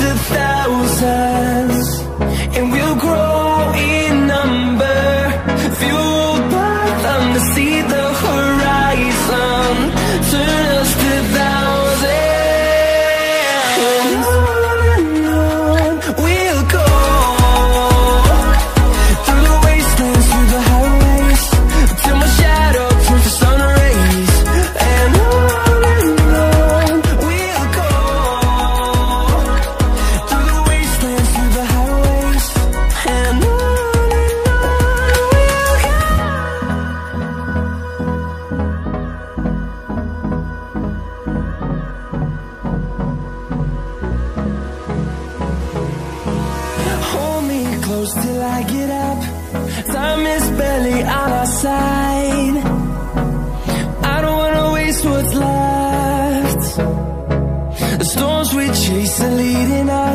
to thousands, and we'll. leading us